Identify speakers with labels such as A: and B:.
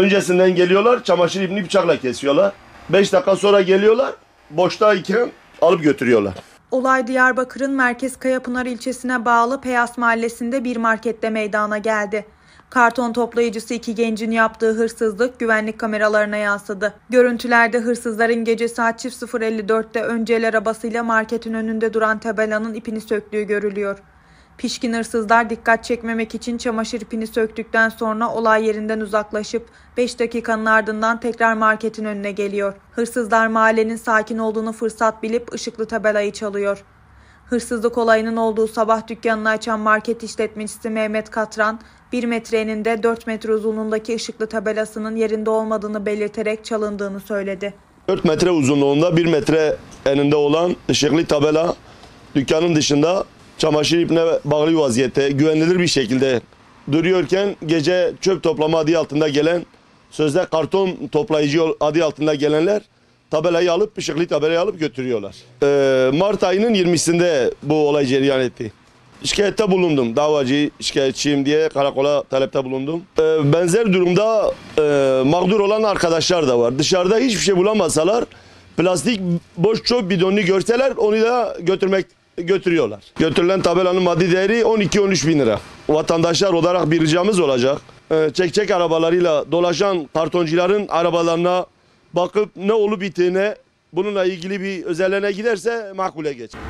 A: Öncesinden geliyorlar çamaşır ipini bıçakla kesiyorlar. 5 dakika sonra geliyorlar boştayken alıp götürüyorlar.
B: Olay Diyarbakır'ın Merkez Kayapınar ilçesine bağlı Peyas mahallesinde bir markette meydana geldi. Karton toplayıcısı iki gencin yaptığı hırsızlık güvenlik kameralarına yansıdı. Görüntülerde hırsızların gece saat 00.54'te önce el arabasıyla marketin önünde duran tabelanın ipini söktüğü görülüyor. Pişkin hırsızlar dikkat çekmemek için çamaşır ipini söktükten sonra olay yerinden uzaklaşıp 5 dakikanın ardından tekrar marketin önüne geliyor. Hırsızlar mahallenin sakin olduğunu fırsat bilip ışıklı tabelayı çalıyor. Hırsızlık olayının olduğu sabah dükkanını açan market işletmecisi Mehmet Katran, 1 metre eninde 4 metre uzunluğundaki ışıklı tabelasının yerinde olmadığını belirterek çalındığını söyledi.
A: 4 metre uzunluğunda 1 metre eninde olan ışıklı tabela dükkanın dışında çamaşır ipine bağlı vaziyette güvenilir bir şekilde duruyorken gece çöp toplama adı altında gelen sözde karton toplayıcı adı altında gelenler tabelayı alıp ışıklı tabelayı alıp götürüyorlar. Ee, Mart ayının 20'sinde bu olay cereyan etti. Şikayette bulundum. Davacı şikayetçiyim diye karakola talepte bulundum. Ee, benzer durumda e, mağdur olan arkadaşlar da var. Dışarıda hiçbir şey bulamasalar plastik boş çöp bidonunu görseler onu da götürmek götürüyorlar. Götürülen tabelanın maddi değeri 12-13 bin lira. Vatandaşlar olarak bir ricamız olacak. Ee, çek arabalarıyla dolaşan kartoncuların arabalarına bakıp ne olup bittiğine bununla ilgili bir özelliğine giderse makbule geçer.